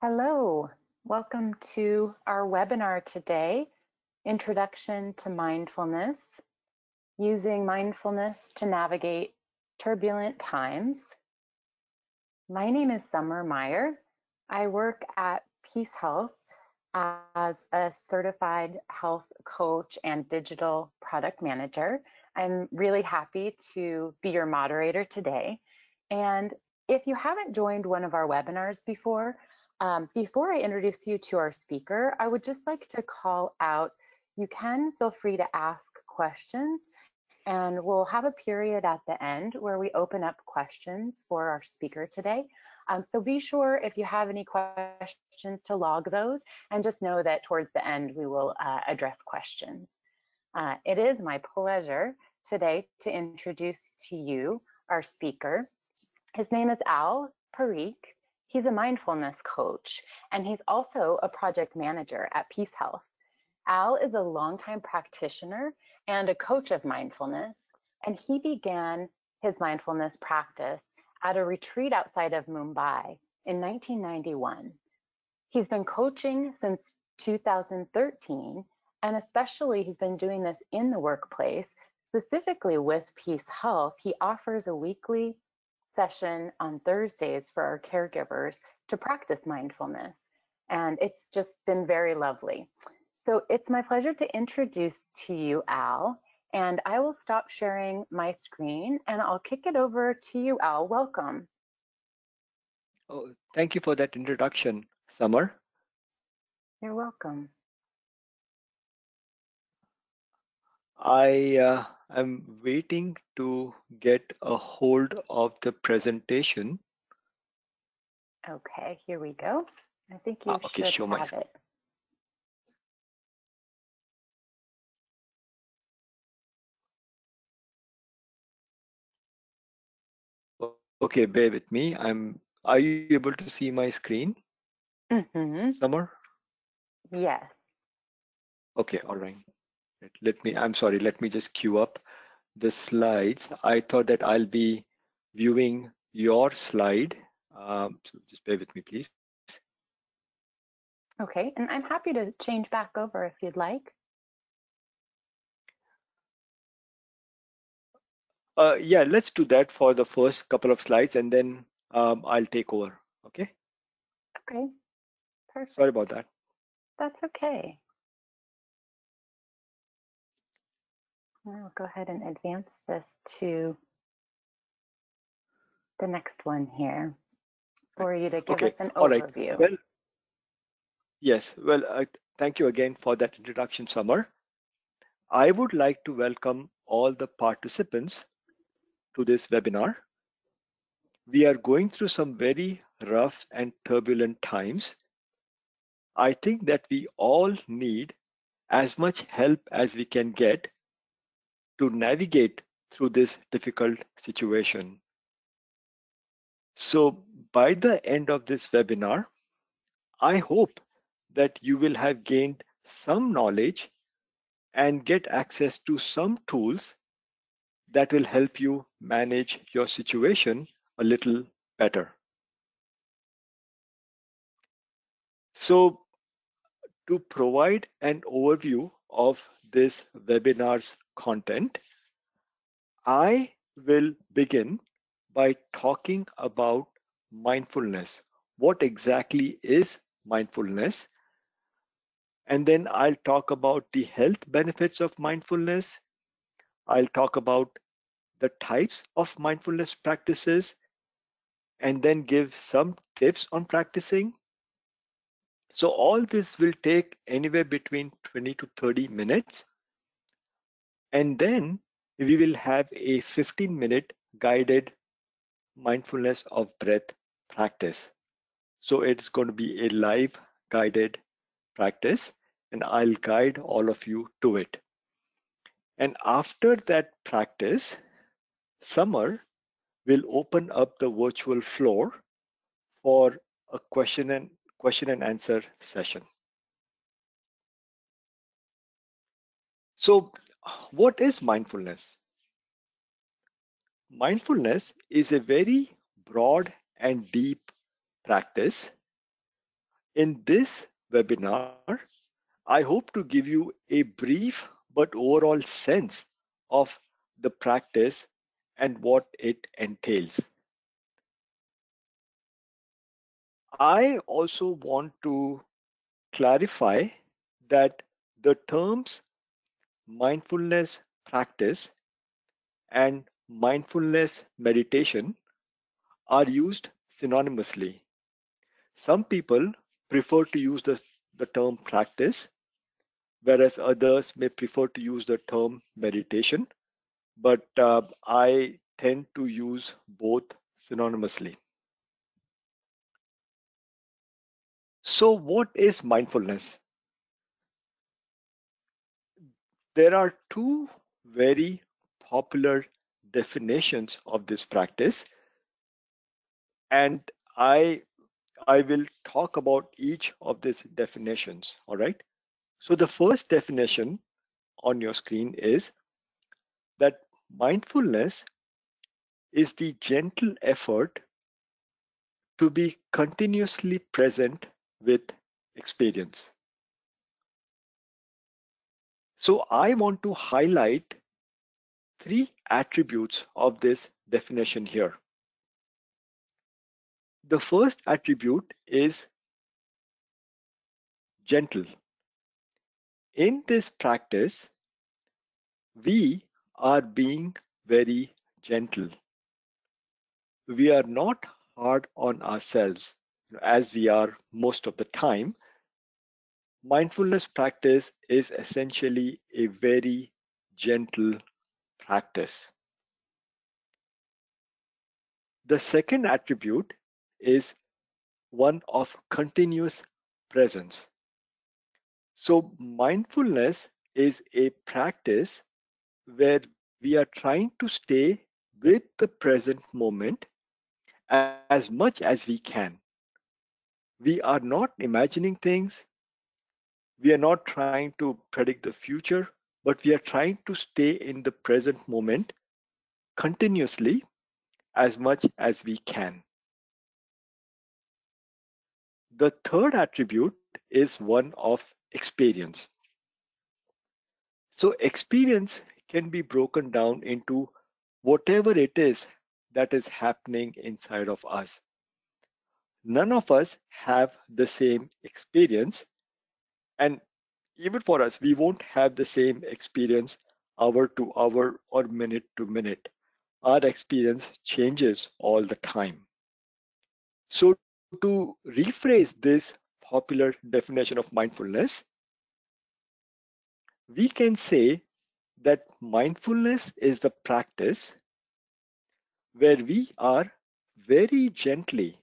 Hello, welcome to our webinar today, Introduction to Mindfulness, using mindfulness to navigate turbulent times. My name is Summer Meyer. I work at Peace Health as a certified health coach and digital product manager. I'm really happy to be your moderator today. And if you haven't joined one of our webinars before, um, before I introduce you to our speaker, I would just like to call out, you can feel free to ask questions and we'll have a period at the end where we open up questions for our speaker today. Um, so be sure if you have any questions to log those and just know that towards the end we will uh, address questions. Uh, it is my pleasure today to introduce to you our speaker. His name is Al Parikh. He's a mindfulness coach, and he's also a project manager at PeaceHealth. Al is a longtime practitioner and a coach of mindfulness, and he began his mindfulness practice at a retreat outside of Mumbai in 1991. He's been coaching since 2013, and especially he's been doing this in the workplace, specifically with PeaceHealth. He offers a weekly session on Thursdays for our caregivers to practice mindfulness. And it's just been very lovely. So it's my pleasure to introduce to you Al, and I will stop sharing my screen and I'll kick it over to you, Al. Welcome. Oh, thank you for that introduction, Summer. You're welcome. I uh, am waiting to get a hold of the presentation. Okay, here we go. I think you ah, okay, should show have my... it. Okay, bear with me. I'm. Are you able to see my screen? Mm -hmm. Summer? Yes. Okay, all right. Let me, I'm sorry, let me just queue up the slides. I thought that I'll be viewing your slide. Um, so just bear with me, please. Okay, and I'm happy to change back over if you'd like. Uh, yeah, let's do that for the first couple of slides and then um, I'll take over, okay? Okay, perfect. Sorry about that. That's okay. I'll go ahead and advance this to the next one here for you to give okay. us an All overview. Right. Well, yes, well, uh, thank you again for that introduction, Summer. I would like to welcome all the participants to this webinar. We are going through some very rough and turbulent times. I think that we all need as much help as we can get to navigate through this difficult situation. So by the end of this webinar, I hope that you will have gained some knowledge and get access to some tools that will help you manage your situation a little better. So to provide an overview of this webinar's content, I will begin by talking about mindfulness. What exactly is mindfulness? And then I'll talk about the health benefits of mindfulness. I'll talk about the types of mindfulness practices and then give some tips on practicing. So all this will take anywhere between 20 to 30 minutes. And then we will have a 15 minute guided mindfulness of breath practice. So it's going to be a live guided practice and I'll guide all of you to it. And after that practice, Summer will open up the virtual floor for a question and question and answer session. So what is mindfulness? Mindfulness is a very broad and deep practice In this webinar, I hope to give you a brief but overall sense of the practice and what it entails. I also want to clarify that the terms mindfulness practice and mindfulness meditation are used synonymously. Some people prefer to use the, the term practice, whereas others may prefer to use the term meditation, but uh, I tend to use both synonymously. So what is mindfulness? There are two very popular definitions of this practice. And I I will talk about each of these definitions all right? So the first definition on your screen is that mindfulness is the gentle effort to be continuously present with experience so I want to highlight three attributes of this definition here. The first attribute is gentle. In this practice, we are being very gentle. We are not hard on ourselves as we are most of the time mindfulness practice is essentially a very gentle practice. The second attribute is one of continuous presence. So mindfulness is a practice where we are trying to stay with the present moment as much as we can. We are not imagining things, we are not trying to predict the future, but we are trying to stay in the present moment continuously as much as we can. The third attribute is one of experience. So experience can be broken down into whatever it is that is happening inside of us. None of us have the same experience and even for us, we won't have the same experience hour to hour or minute to minute. Our experience changes all the time. So to rephrase this popular definition of mindfulness, we can say that mindfulness is the practice where we are very gently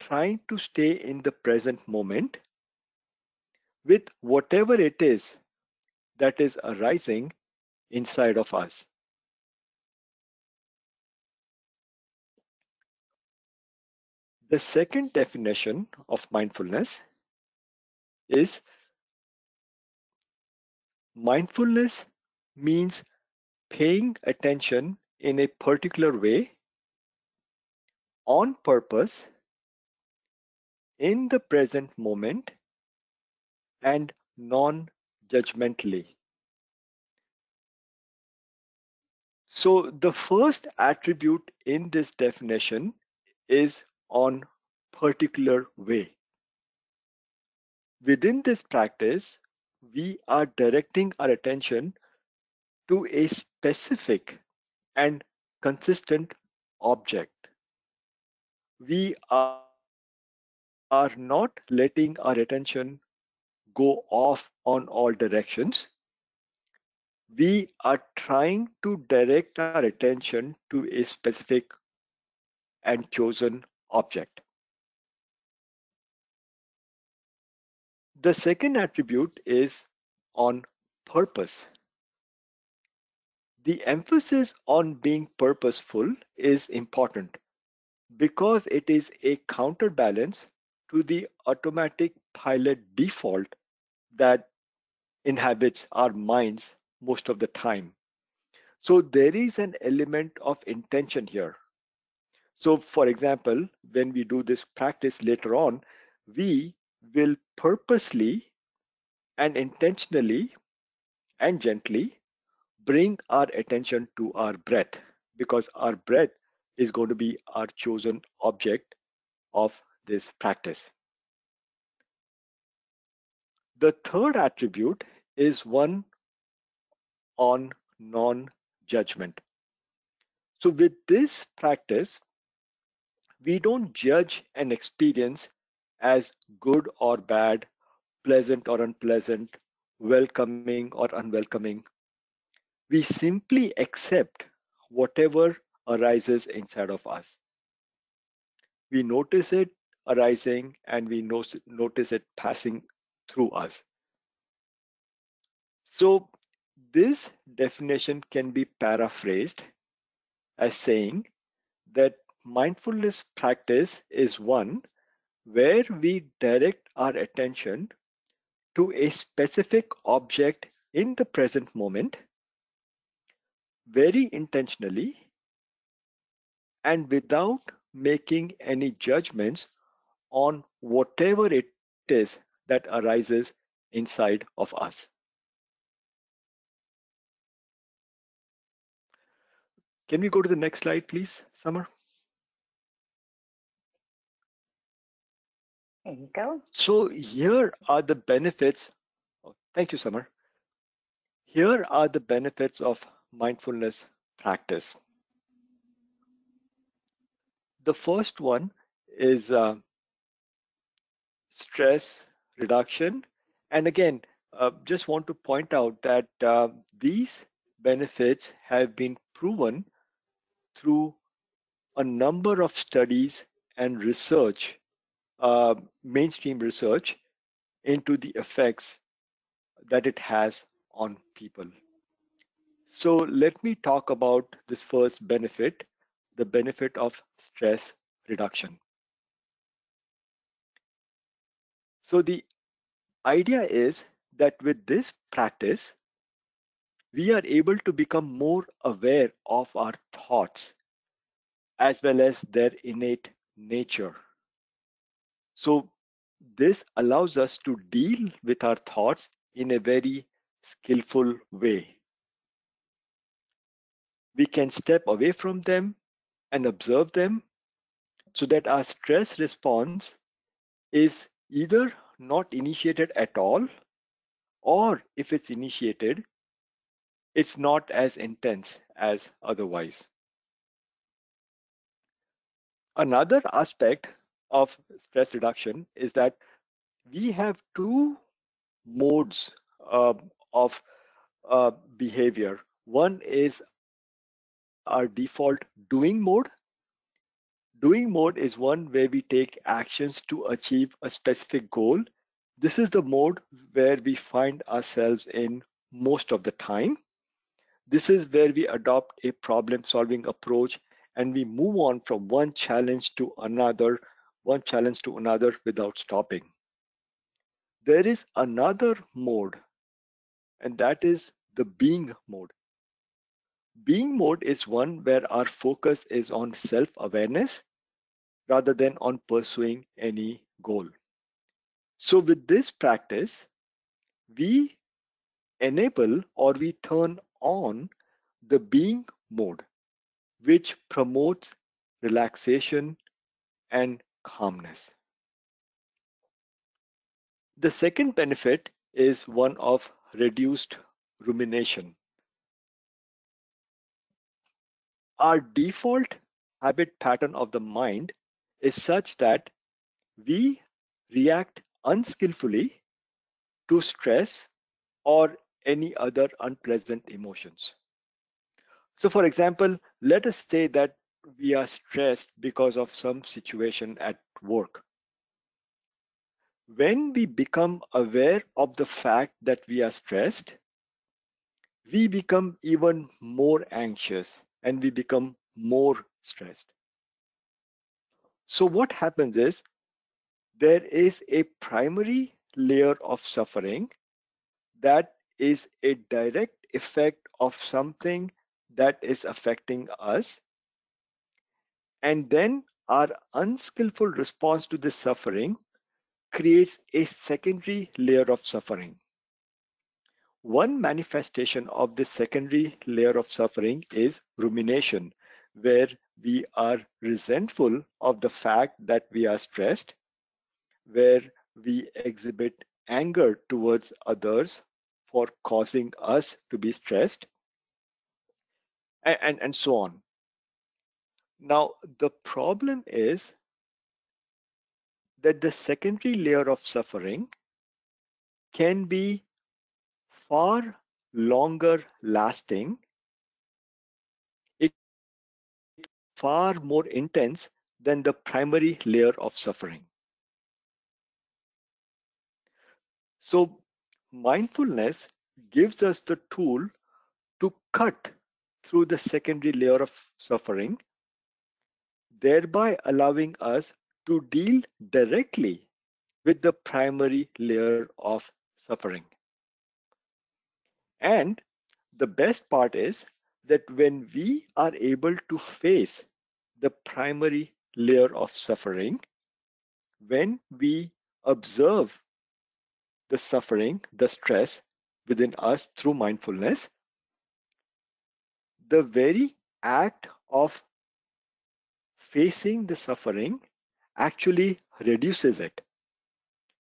trying to stay in the present moment with whatever it is that is arising inside of us. The second definition of mindfulness is mindfulness means paying attention in a particular way on purpose in the present moment and non-judgmentally. So the first attribute in this definition is on particular way. Within this practice, we are directing our attention to a specific and consistent object. We are, are not letting our attention go off on all directions. We are trying to direct our attention to a specific and chosen object. The second attribute is on purpose. The emphasis on being purposeful is important because it is a counterbalance to the automatic pilot default that inhabits our minds most of the time. So there is an element of intention here. So for example, when we do this practice later on, we will purposely and intentionally and gently bring our attention to our breath because our breath is going to be our chosen object of this practice. The third attribute is one on non judgment. So, with this practice, we don't judge an experience as good or bad, pleasant or unpleasant, welcoming or unwelcoming. We simply accept whatever arises inside of us. We notice it arising and we notice it passing through us. So, this definition can be paraphrased as saying that mindfulness practice is one where we direct our attention to a specific object in the present moment very intentionally and without making any judgments on whatever it is that arises inside of us. Can we go to the next slide, please, Summer? There you go. So here are the benefits. Oh, thank you, Summer. Here are the benefits of mindfulness practice. The first one is uh, stress reduction. And again, uh, just want to point out that uh, these benefits have been proven through a number of studies and research, uh, mainstream research, into the effects that it has on people. So let me talk about this first benefit, the benefit of stress reduction. So the idea is that with this practice, we are able to become more aware of our thoughts as well as their innate nature. So this allows us to deal with our thoughts in a very skillful way. We can step away from them and observe them so that our stress response is either not initiated at all, or if it's initiated, it's not as intense as otherwise. Another aspect of stress reduction is that we have two modes uh, of uh, behavior. One is our default doing mode, Doing mode is one where we take actions to achieve a specific goal. This is the mode where we find ourselves in most of the time. This is where we adopt a problem solving approach and we move on from one challenge to another, one challenge to another without stopping. There is another mode, and that is the being mode. Being mode is one where our focus is on self awareness rather than on pursuing any goal. So, with this practice, we enable or we turn on the being mode, which promotes relaxation and calmness. The second benefit is one of reduced rumination. Our default habit pattern of the mind is such that we react unskillfully to stress or any other unpleasant emotions. So, for example, let us say that we are stressed because of some situation at work. When we become aware of the fact that we are stressed, we become even more anxious and we become more stressed. So what happens is there is a primary layer of suffering that is a direct effect of something that is affecting us. And then our unskillful response to this suffering creates a secondary layer of suffering. One manifestation of this secondary layer of suffering is rumination, where we are resentful of the fact that we are stressed, where we exhibit anger towards others for causing us to be stressed, and, and, and so on. Now, the problem is that the secondary layer of suffering can be far longer lasting, far more intense than the primary layer of suffering. So mindfulness gives us the tool to cut through the secondary layer of suffering, thereby allowing us to deal directly with the primary layer of suffering. And the best part is that when we are able to face the primary layer of suffering, when we observe the suffering, the stress within us through mindfulness, the very act of facing the suffering actually reduces it.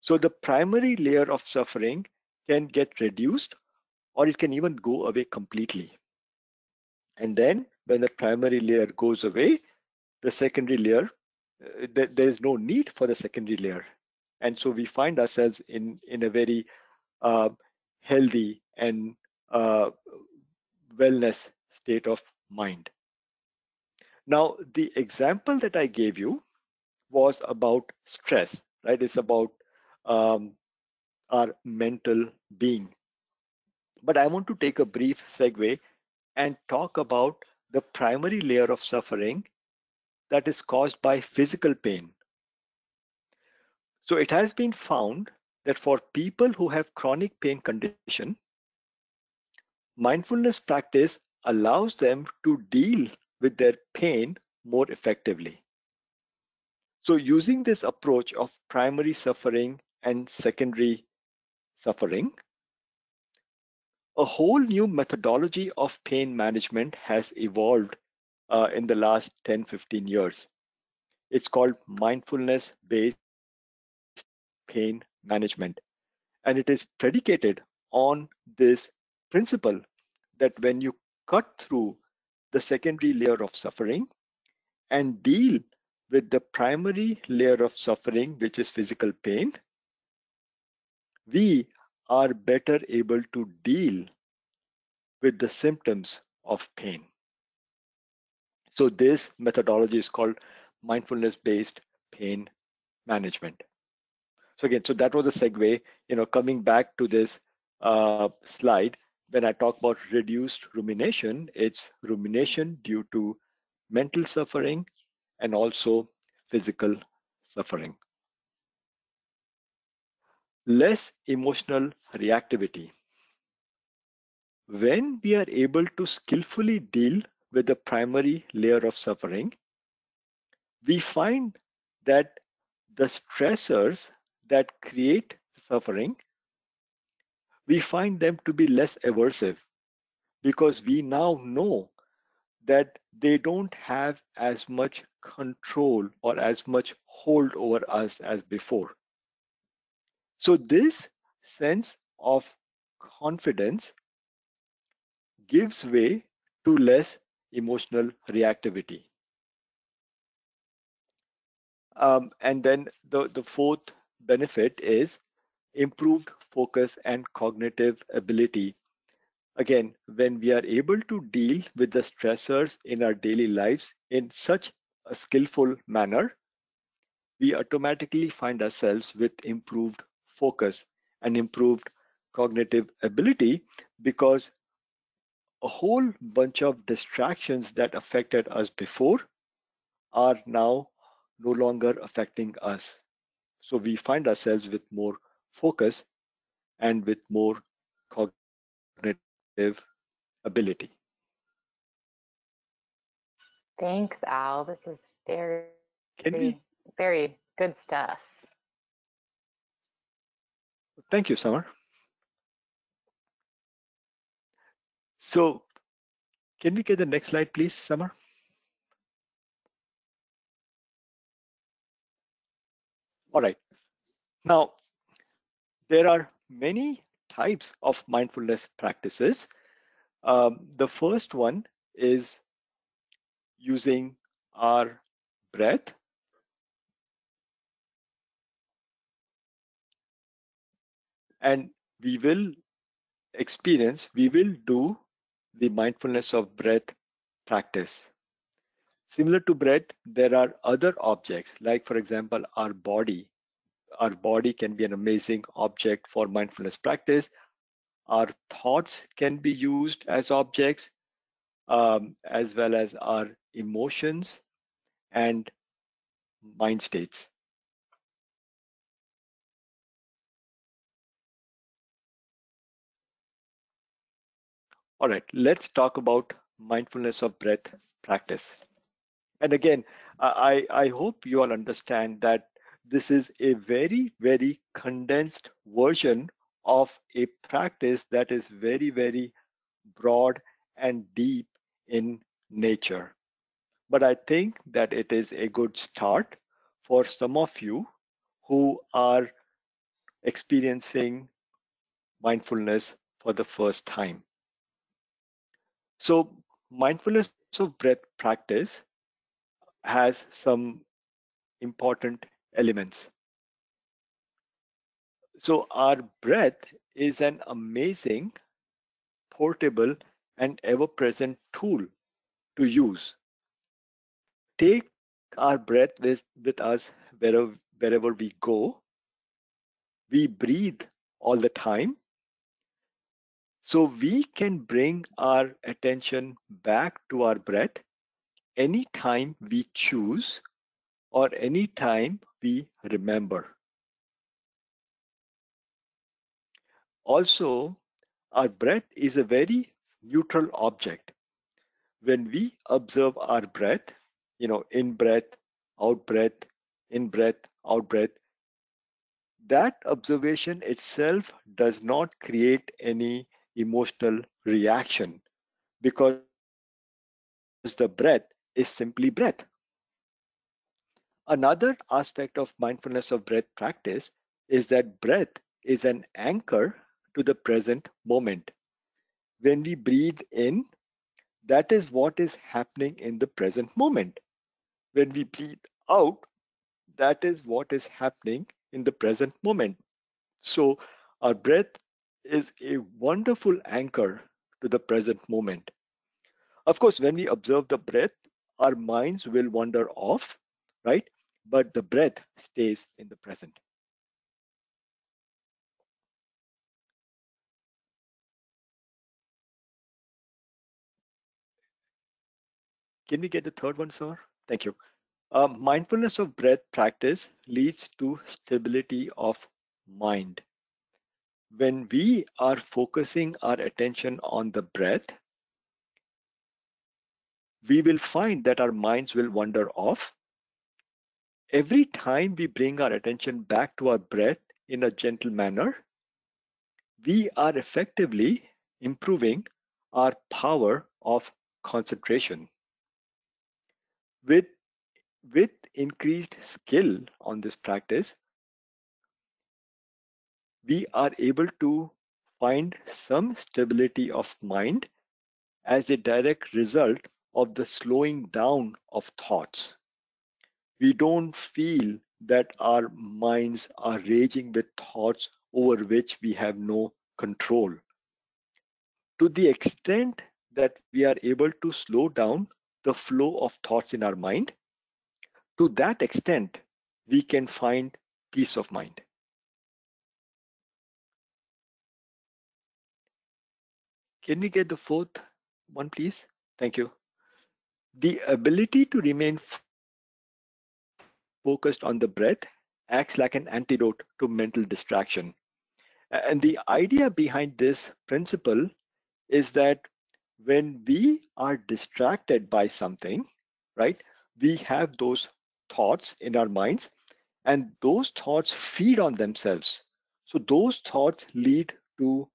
So the primary layer of suffering can get reduced or it can even go away completely. And then when the primary layer goes away, the secondary layer, uh, th there is no need for the secondary layer. And so we find ourselves in, in a very uh, healthy and uh, wellness state of mind. Now, the example that I gave you was about stress, right? It's about um, our mental being. But I want to take a brief segue and talk about the primary layer of suffering that is caused by physical pain. So it has been found that for people who have chronic pain condition, mindfulness practice allows them to deal with their pain more effectively. So using this approach of primary suffering and secondary suffering, a whole new methodology of pain management has evolved uh, in the last 10, 15 years. It's called mindfulness based pain management. And it is predicated on this principle that when you cut through the secondary layer of suffering and deal with the primary layer of suffering, which is physical pain, we are better able to deal with the symptoms of pain. So this methodology is called mindfulness-based pain management. So again, so that was a segue, you know, coming back to this uh, slide, when I talk about reduced rumination, it's rumination due to mental suffering and also physical suffering. Less emotional reactivity. When we are able to skillfully deal with the primary layer of suffering, we find that the stressors that create suffering, we find them to be less aversive because we now know that they don't have as much control or as much hold over us as before. So this sense of confidence gives way to less emotional reactivity. Um, and then the, the fourth benefit is improved focus and cognitive ability Again, when we are able to deal with the stressors in our daily lives in such a skillful manner, we automatically find ourselves with improved focus and improved cognitive ability because a whole bunch of distractions that affected us before are now no longer affecting us. So we find ourselves with more focus and with more cognitive ability. Thanks, Al. This is very, we, very good stuff. Thank you, Summer. So can we get the next slide, please, Summer? All right. Now, there are many types of mindfulness practices. Um, the first one is using our breath. And we will experience, we will do the mindfulness of breath practice. Similar to breath, there are other objects, like for example, our body. Our body can be an amazing object for mindfulness practice. Our thoughts can be used as objects, um, as well as our emotions and mind states. All right, let's talk about mindfulness of breath practice. And again, I, I hope you all understand that this is a very, very condensed version of a practice that is very, very broad and deep in nature. But I think that it is a good start for some of you who are experiencing mindfulness for the first time. So mindfulness of breath practice has some important elements. So our breath is an amazing, portable, and ever-present tool to use. Take our breath with, with us wherever, wherever we go. We breathe all the time so we can bring our attention back to our breath anytime we choose or anytime we remember. Also, our breath is a very neutral object. When we observe our breath, you know, in breath, out breath, in breath, out breath, that observation itself does not create any emotional reaction because the breath is simply breath. Another aspect of mindfulness of breath practice is that breath is an anchor to the present moment. When we breathe in, that is what is happening in the present moment. When we breathe out, that is what is happening in the present moment. So our breath is a wonderful anchor to the present moment. Of course, when we observe the breath, our minds will wander off, right? But the breath stays in the present. Can we get the third one, sir? Thank you. Um, mindfulness of breath practice leads to stability of mind when we are focusing our attention on the breath, we will find that our minds will wander off. Every time we bring our attention back to our breath in a gentle manner, we are effectively improving our power of concentration. With, with increased skill on this practice, we are able to find some stability of mind as a direct result of the slowing down of thoughts. We don't feel that our minds are raging with thoughts over which we have no control. To the extent that we are able to slow down the flow of thoughts in our mind, to that extent, we can find peace of mind. Can we get the fourth one, please? Thank you. The ability to remain focused on the breath acts like an antidote to mental distraction. And the idea behind this principle is that when we are distracted by something, right, we have those thoughts in our minds, and those thoughts feed on themselves. So those thoughts lead to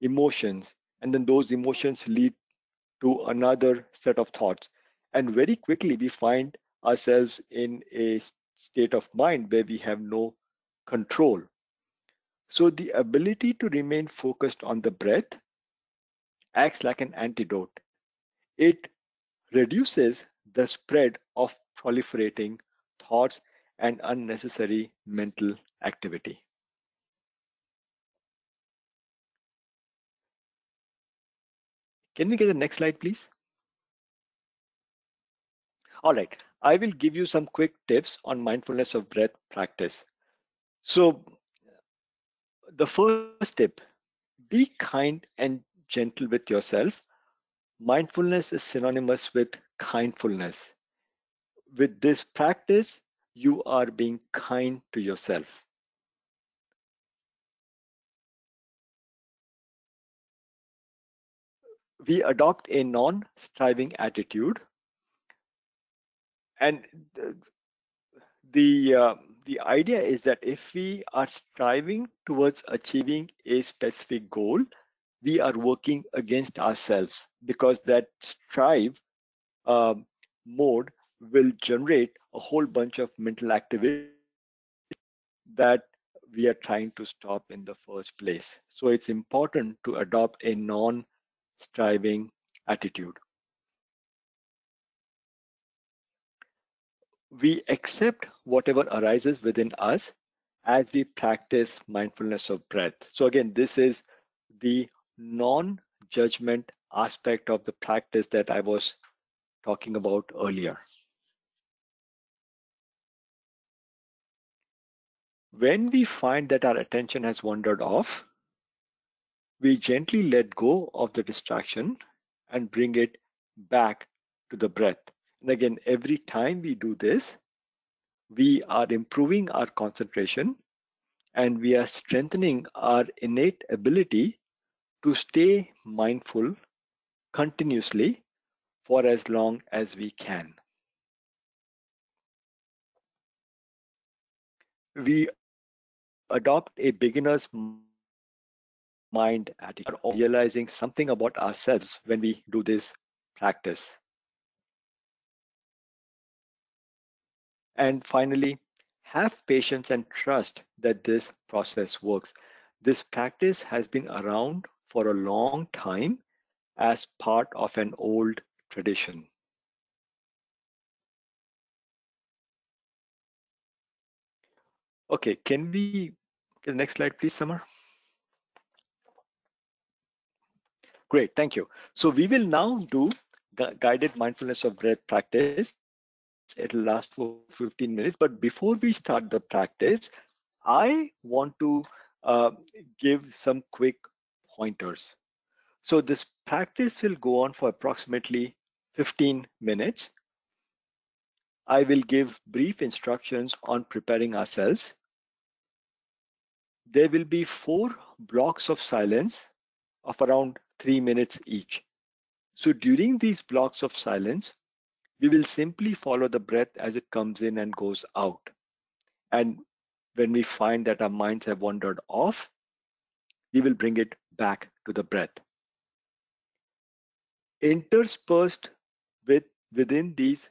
emotions, and then those emotions lead to another set of thoughts. And very quickly, we find ourselves in a state of mind where we have no control. So the ability to remain focused on the breath acts like an antidote. It reduces the spread of proliferating thoughts and unnecessary mental activity. Can we get the next slide, please? All right, I will give you some quick tips on mindfulness of breath practice. So the first tip, be kind and gentle with yourself. Mindfulness is synonymous with kindfulness. With this practice, you are being kind to yourself. We adopt a non-striving attitude. And the uh, the idea is that if we are striving towards achieving a specific goal we are working against ourselves because that strive uh, mode will generate a whole bunch of mental activity that we are trying to stop in the first place. So it's important to adopt a non striving attitude we accept whatever arises within us as we practice mindfulness of breath. So again, this is the non-judgment aspect of the practice that I was talking about earlier. When we find that our attention has wandered off, we gently let go of the distraction and bring it back to the breath. And again, every time we do this, we are improving our concentration and we are strengthening our innate ability to stay mindful continuously for as long as we can. We adopt a beginner's mind attitude of realizing something about ourselves when we do this practice. And finally, have patience and trust that this process works. This practice has been around for a long time as part of an old tradition. Okay, can we the next slide, please, Summer? Great, thank you. So we will now do guided mindfulness of breath practice it'll last for 15 minutes. But before we start the practice, I want to uh, give some quick pointers. So this practice will go on for approximately 15 minutes. I will give brief instructions on preparing ourselves. There will be four blocks of silence of around three minutes each. So during these blocks of silence, we will simply follow the breath as it comes in and goes out. And when we find that our minds have wandered off, we will bring it back to the breath. Interspersed with within these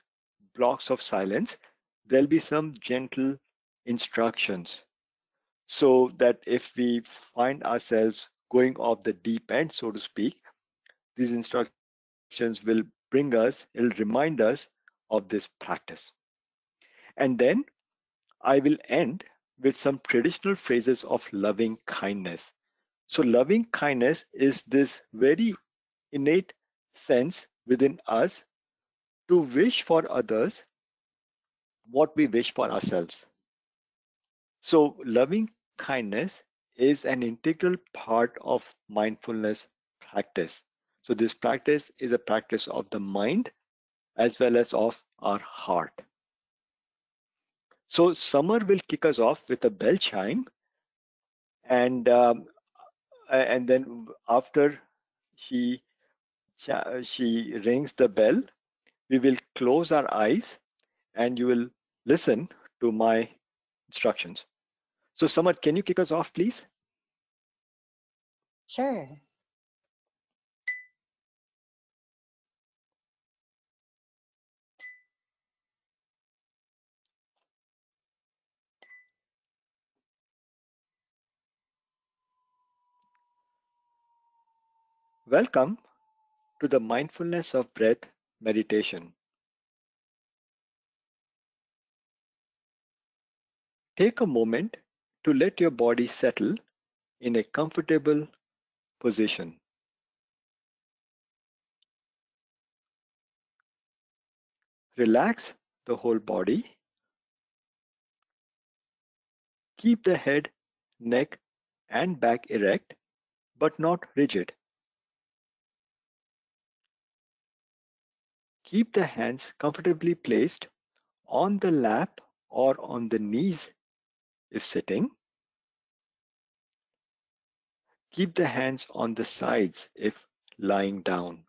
blocks of silence, there'll be some gentle instructions so that if we find ourselves going off the deep end, so to speak, these instructions will bring us, it'll remind us of this practice. And then I will end with some traditional phrases of loving kindness. So, loving kindness is this very innate sense within us to wish for others what we wish for ourselves. So, loving kindness is an integral part of mindfulness practice. So this practice is a practice of the mind as well as of our heart. So Summer will kick us off with a bell chime and um, and then after she she rings the bell, we will close our eyes and you will listen to my instructions. So Summer, can you kick us off, please? Sure. Welcome to the Mindfulness of Breath meditation. Take a moment to let your body settle in a comfortable position. Relax the whole body. Keep the head, neck, and back erect, but not rigid. Keep the hands comfortably placed on the lap or on the knees if sitting. Keep the hands on the sides if lying down.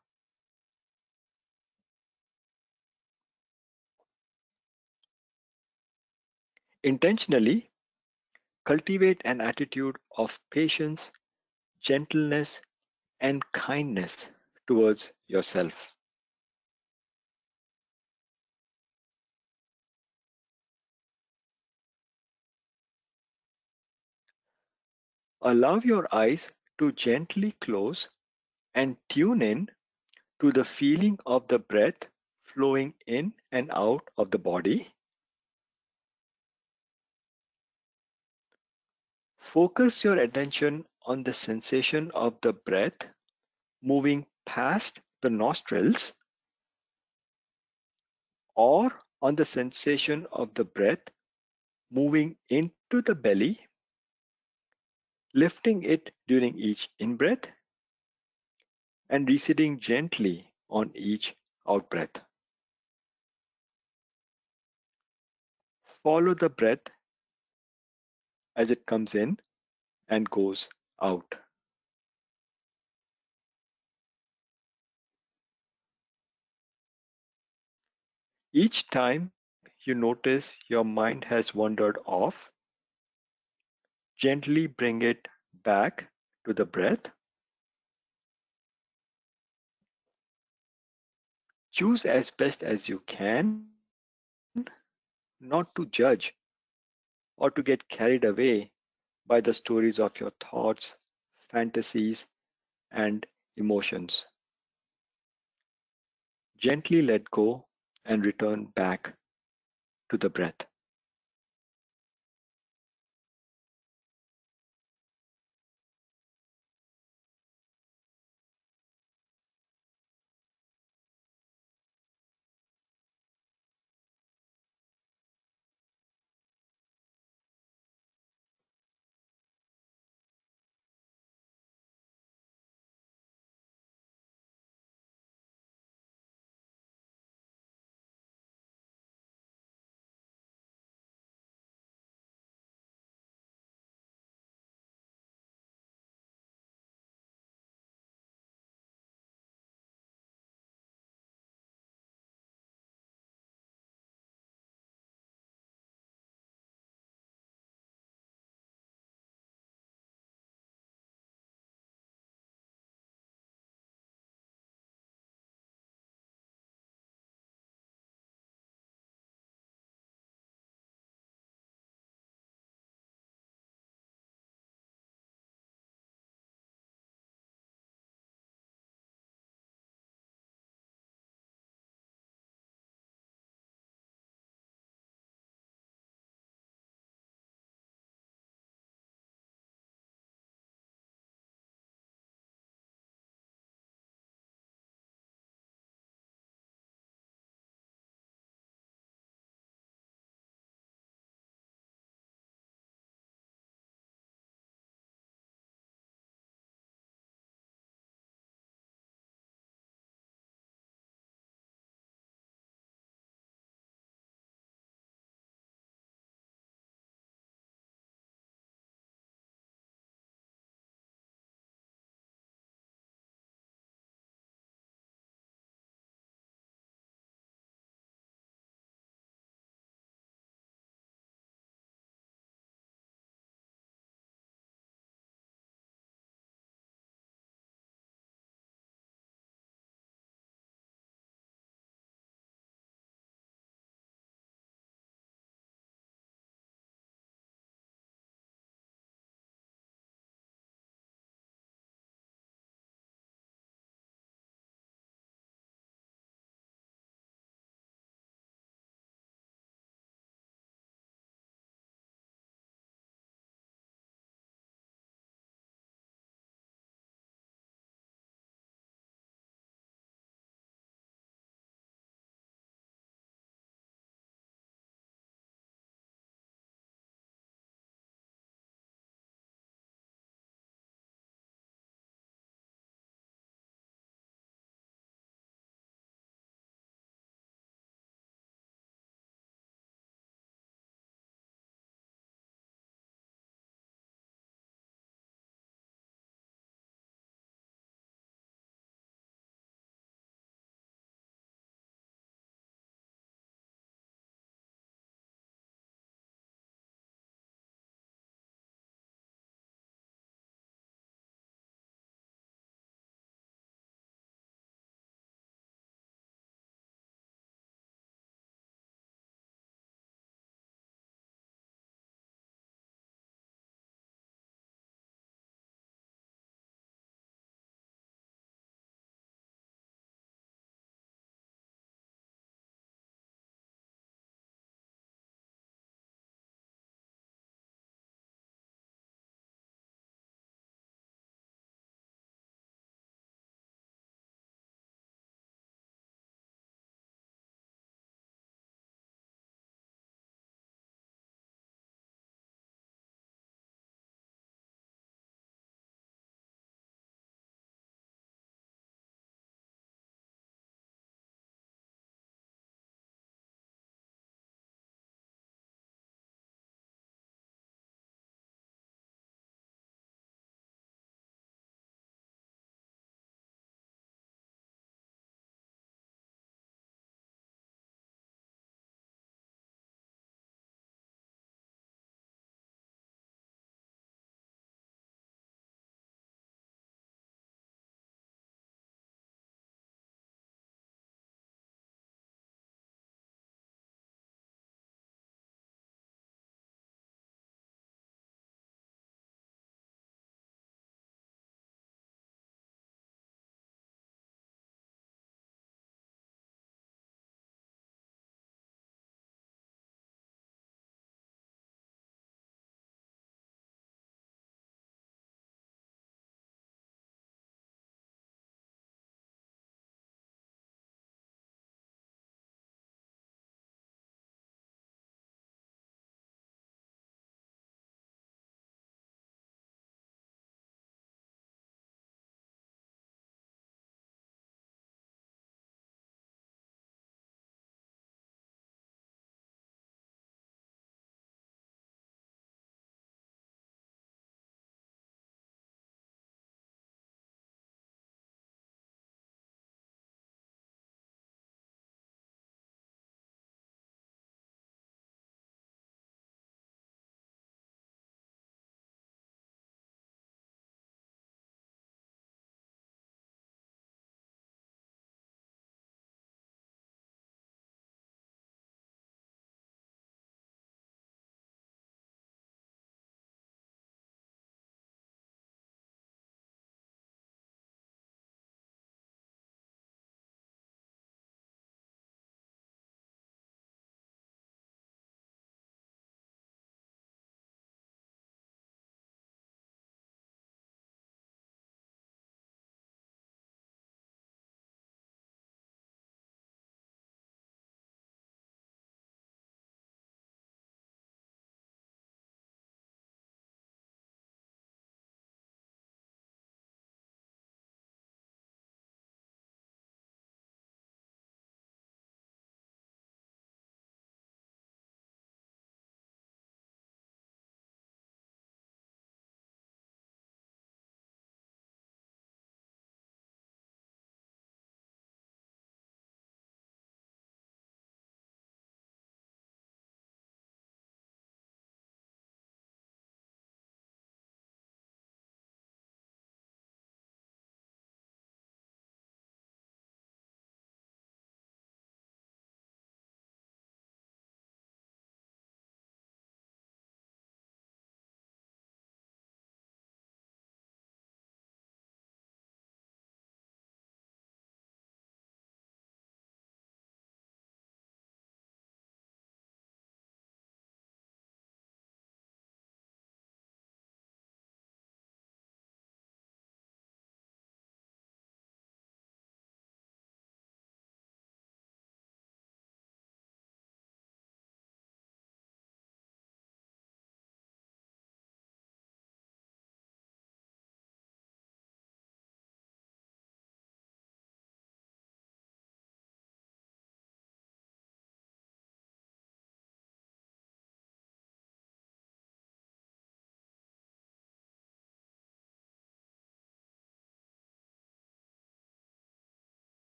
Intentionally cultivate an attitude of patience, gentleness, and kindness towards yourself. Allow your eyes to gently close and tune in to the feeling of the breath flowing in and out of the body. Focus your attention on the sensation of the breath moving past the nostrils or on the sensation of the breath moving into the belly lifting it during each in-breath and receding gently on each out-breath. Follow the breath as it comes in and goes out. Each time you notice your mind has wandered off, Gently bring it back to the breath. Choose as best as you can not to judge or to get carried away by the stories of your thoughts, fantasies, and emotions. Gently let go and return back to the breath.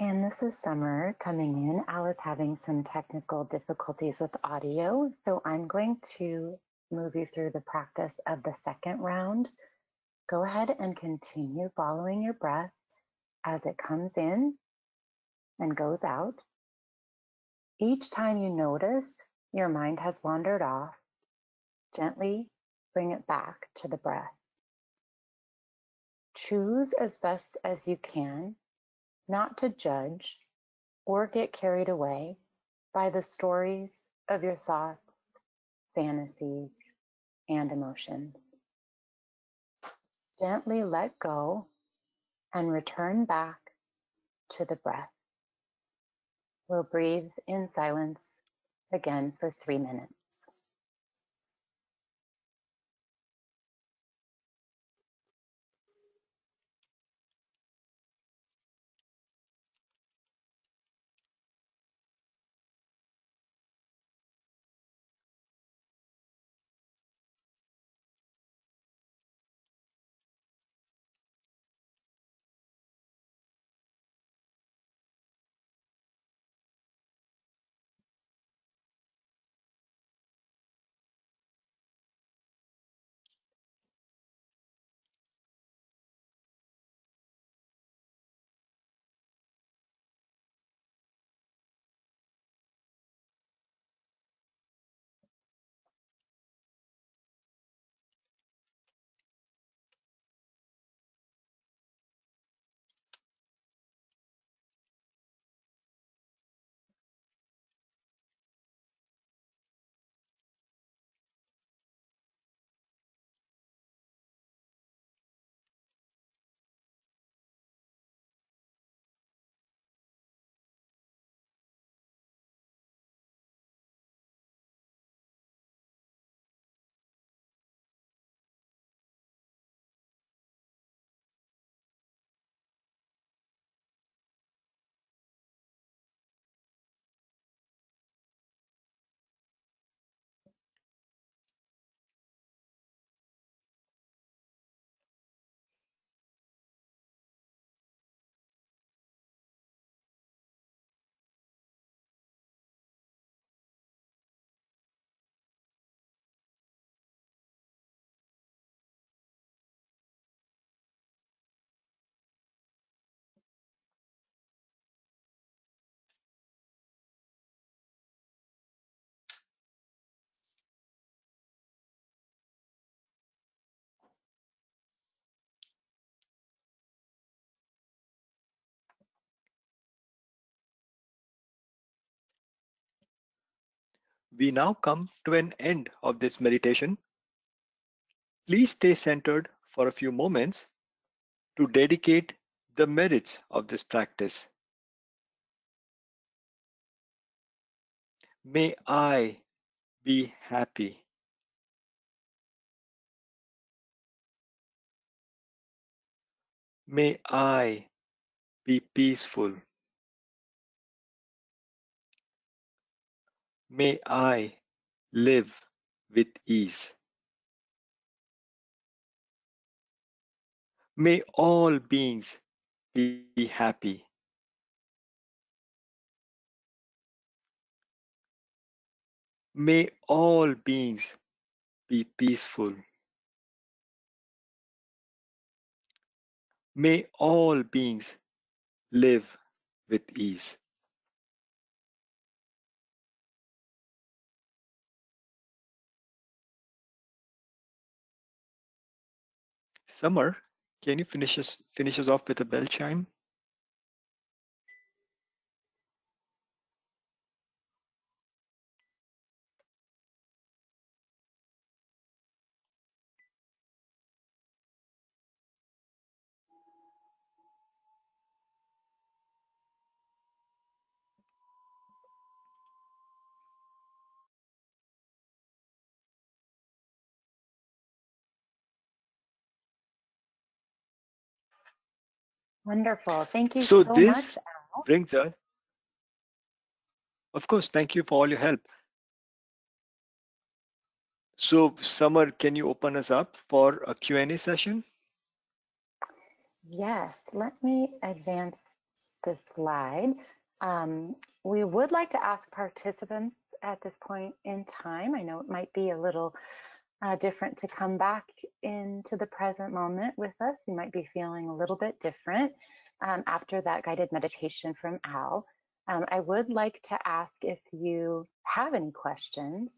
And this is Summer coming in. Al is having some technical difficulties with audio, so I'm going to move you through the practice of the second round. Go ahead and continue following your breath as it comes in and goes out. Each time you notice your mind has wandered off, gently bring it back to the breath. Choose as best as you can not to judge or get carried away by the stories of your thoughts, fantasies, and emotions. Gently let go and return back to the breath. We'll breathe in silence again for three minutes. We now come to an end of this meditation. Please stay centered for a few moments to dedicate the merits of this practice. May I be happy. May I be peaceful. May I live with ease. May all beings be happy. May all beings be peaceful. May all beings live with ease. Summer, can you finish us, finish us off with a bell chime? Wonderful. Thank you So much. so, this much, Al. brings us, of course, thank you for all your help. So Summer, can you open us up for a Q&A session? Yes, let me advance the slide. Um, we would like to ask participants at this point in time, I know it might be a little uh, different to come back into the present moment with us. You might be feeling a little bit different um, after that guided meditation from Al. Um, I would like to ask if you have any questions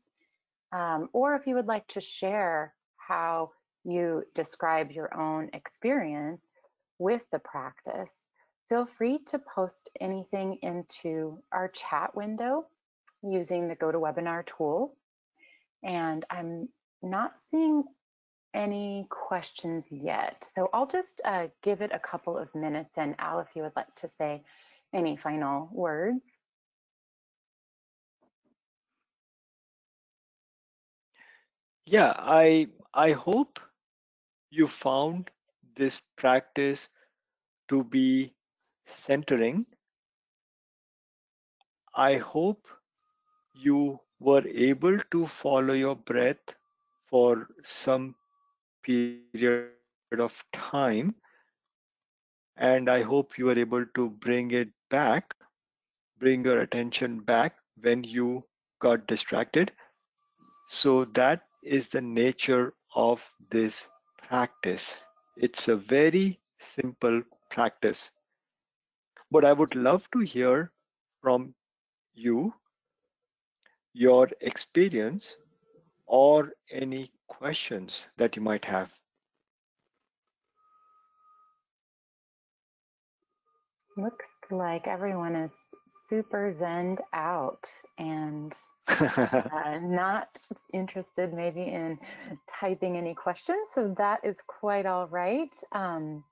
um, or if you would like to share how you describe your own experience with the practice. Feel free to post anything into our chat window using the GoToWebinar tool. And I'm not seeing any questions yet. So I'll just uh, give it a couple of minutes and Al, if you would like to say any final words. Yeah, I I hope you found this practice to be centering. I hope you were able to follow your breath for some period of time. And I hope you are able to bring it back, bring your attention back when you got distracted. So that is the nature of this practice. It's a very simple practice. But I would love to hear from you your experience or any questions that you might have. Looks like everyone is super zened out and uh, not interested maybe in typing any questions. So that is quite all right. Um,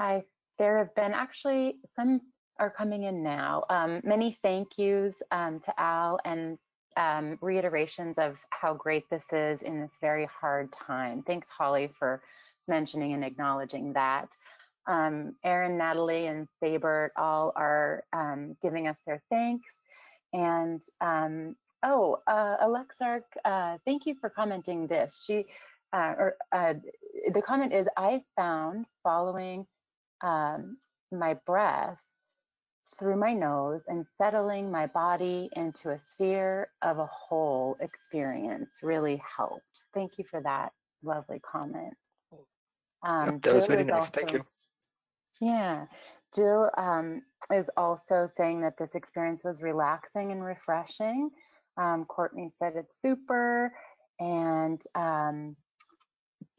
I there have been actually some are coming in now. Um, many thank yous um, to Al and um, reiterations of how great this is in this very hard time. Thanks, Holly, for mentioning and acknowledging that. Um, Natalie, and Thabert all are um, giving us their thanks. And um, oh, uh, Alexark, uh, thank you for commenting this. She, uh, or uh, the comment is, I found following um, my breath through my nose and settling my body into a sphere of a whole experience really helped. Thank you for that lovely comment. Um, yep, that was very nice. Also, Thank you. Yeah, Jill um, is also saying that this experience was relaxing and refreshing. Um, Courtney said it's super, and um,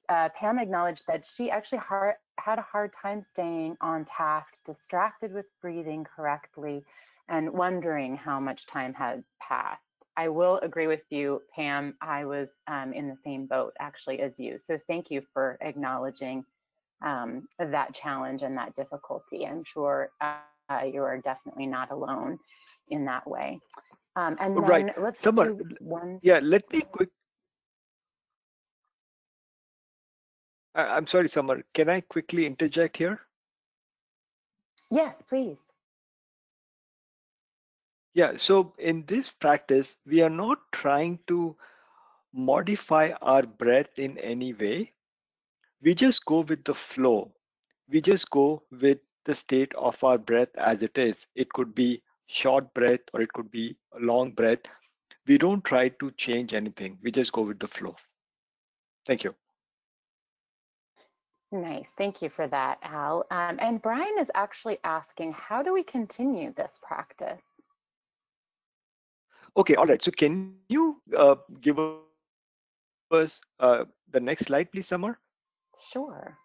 uh, Pam acknowledged that she actually hard, had a hard time staying on task, distracted with breathing correctly, and wondering how much time had passed. I will agree with you, Pam. I was um, in the same boat actually as you. So thank you for acknowledging um, that challenge and that difficulty. I'm sure uh, you are definitely not alone in that way. Um, and then right. let's do one. Yeah, let me quick Uh, I'm sorry, Summer. Can I quickly interject here? Yes, please. Yeah, so in this practice, we are not trying to modify our breath in any way. We just go with the flow. We just go with the state of our breath as it is. It could be short breath or it could be a long breath. We don't try to change anything. We just go with the flow. Thank you. Nice. Thank you for that, Al. Um, and Brian is actually asking, how do we continue this practice? Okay, all right. So can you uh, give us uh, the next slide, please, Summer? Sure.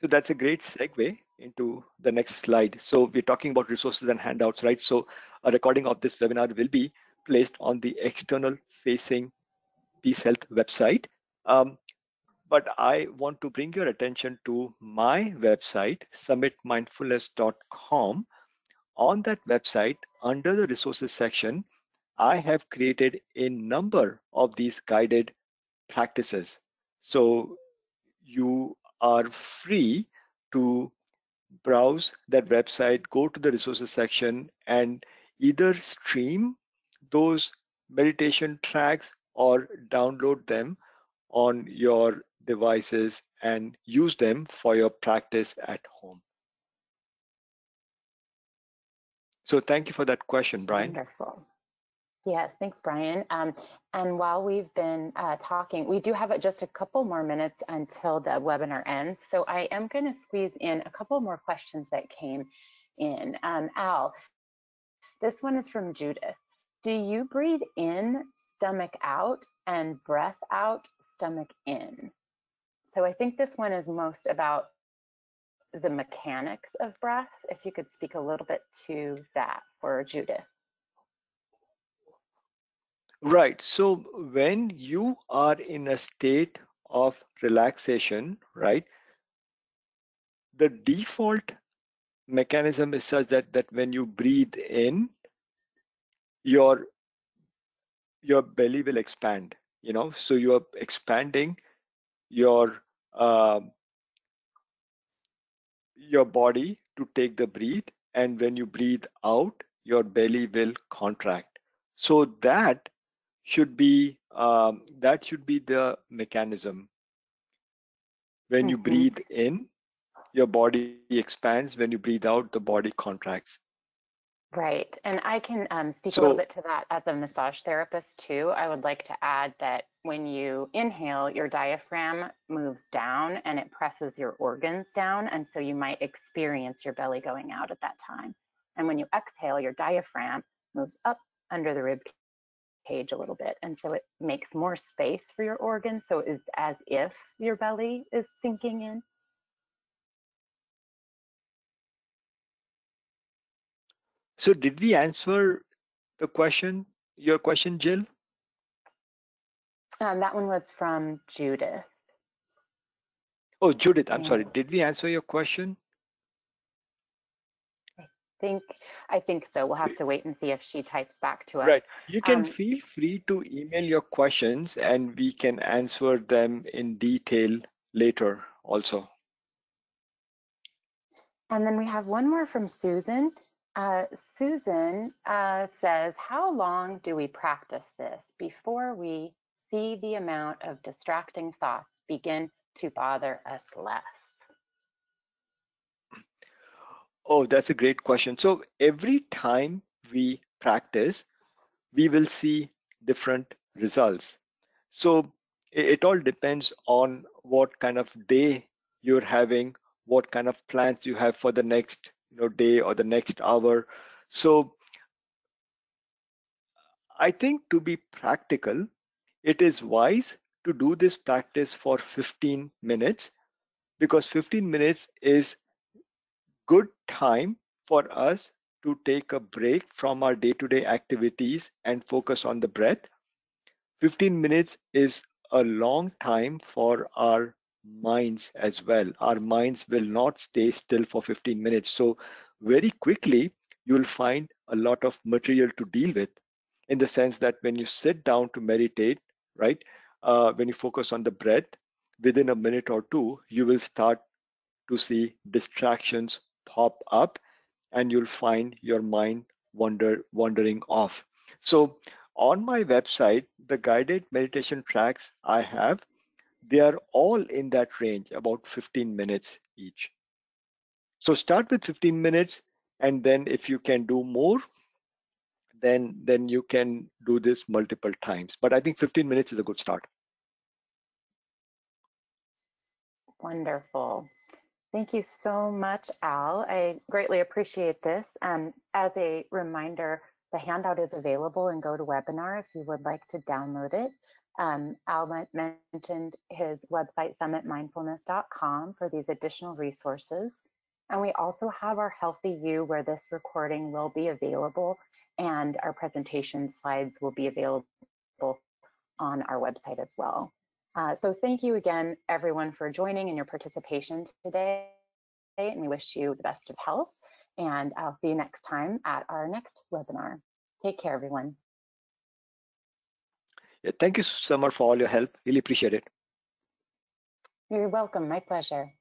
So that's a great segue into the next slide. So we're talking about resources and handouts, right? So a recording of this webinar will be placed on the external facing PeaceHealth website. Um, but I want to bring your attention to my website, summitmindfulness.com. On that website, under the resources section, I have created a number of these guided practices. So you are free to browse that website, go to the resources section, and either stream those meditation tracks or download them on your devices and use them for your practice at home. So thank you for that question, Brian. Wonderful. Yes, thanks, Brian. Um, and while we've been uh, talking, we do have just a couple more minutes until the webinar ends. So I am going to squeeze in a couple more questions that came in. Um, Al, this one is from Judith. Do you breathe in, stomach out, and breath out, stomach in? So I think this one is most about the mechanics of breath. If you could speak a little bit to that for Judith. Right. So when you are in a state of relaxation, right, the default mechanism is such that that when you breathe in, your your belly will expand. You know, so you are expanding your uh, your body to take the breathe, and when you breathe out, your belly will contract. So that should be um, that should be the mechanism when you mm-hmm. breathe in your body expands when you breathe out the body contracts right and i can um, speak so, a little bit to that as a massage therapist too i would like to add that when you inhale your diaphragm moves down and it presses your organs down and so you might experience your belly going out at that time and when you exhale your diaphragm moves up under the rib cage a little bit. And so it makes more space for your organs. So it's as if your belly is sinking in. So did we answer the question, your question, Jill? Um, that one was from Judith. Oh, Judith, I'm yeah. sorry. Did we answer your question? I think I think so. We'll have to wait and see if she types back to us. Right. You can um, feel free to email your questions and we can answer them in detail later also. And then we have one more from Susan. Uh, Susan uh, says, how long do we practice this before we see the amount of distracting thoughts begin to bother us less? Oh, that's a great question. So every time we practice, we will see different results. So it, all depends on what kind of day you're having, what kind of plans you have for the next you know, day or the next hour. So I think to be practical, it is wise to do this practice for 15 minutes because 15 minutes is good time for us to take a break from our day-to-day activities and focus on the breath. 15 minutes is a long time for our minds as well. Our minds will not stay still for 15 minutes. So very quickly, you'll find a lot of material to deal with in the sense that when you sit down to meditate, right, uh, when you focus on the breath, within a minute or two, you will start to see distractions pop up and you'll find your mind wander wandering off. So on my website, the guided meditation tracks I have, they are all in that range, about 15 minutes each. So start with 15 minutes, and then if you can do more, then then you can do this multiple times. But I think 15 minutes is a good start. Wonderful. Thank you so much, Al. I greatly appreciate this. Um, as a reminder, the handout is available in GoToWebinar if you would like to download it. Um, Al mentioned his website, summitmindfulness.com, for these additional resources. And we also have our Healthy You, where this recording will be available, and our presentation slides will be available on our website as well. Uh, so thank you again, everyone, for joining and your participation today. And we wish you the best of health. And I'll see you next time at our next webinar. Take care, everyone. Yeah, thank you much for all your help. Really appreciate it. You're welcome. My pleasure.